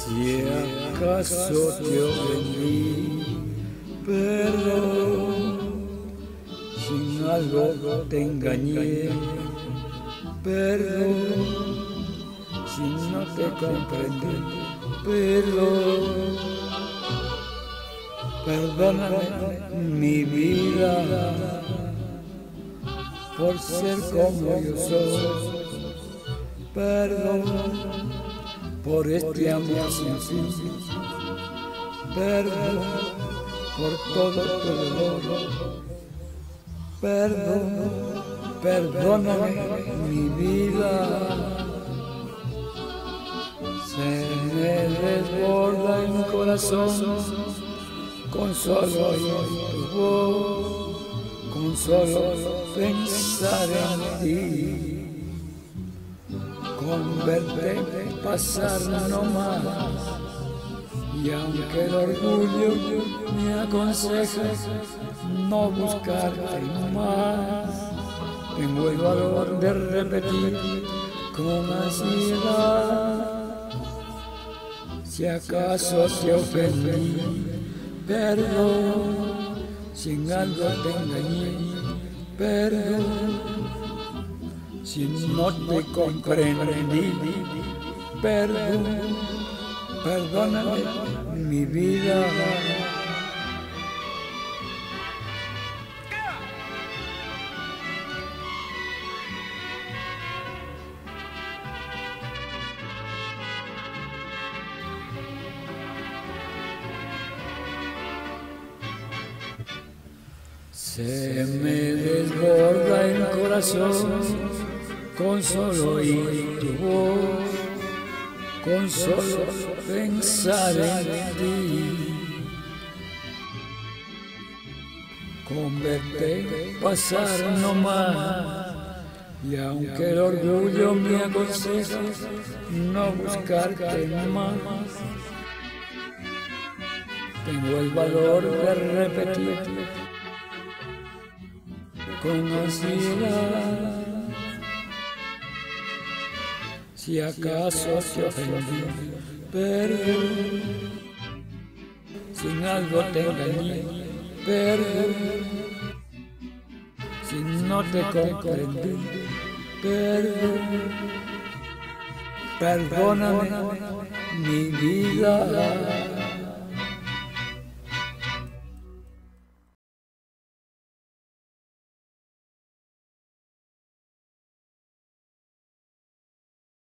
Si acaso te ofendí, perdón. Si algo te engañé, perdón. Si no te comprendí, perdón. Perdóname mi vida por ser como yo soy. Perdón por este amor sin fin. Perdón por todo tu dolor. Perdón, perdóname mi vida. Se me desborda el corazón con solo tu voz, con solo pensar en ti con verte pasar no más. Y aunque el orgullo me aconseja no buscarte más, tengo el valor de repetir con ansiedad. Si acaso te ofendí, perdón, si en algo te engañé, perdón si no te comprendí, perdón, perdóname mi vida. Se me desborda el corazón con solo oír tu voz, con solo pensar en ti. Con verte pasar no más, y aunque el orgullo me aconseja no buscarte más, tengo el valor de repetir con ansiedad si acaso te ofendí, perdón. Si en algo te engañé, perdón. Si no te comprendí, perdón. Perdóname mi vida.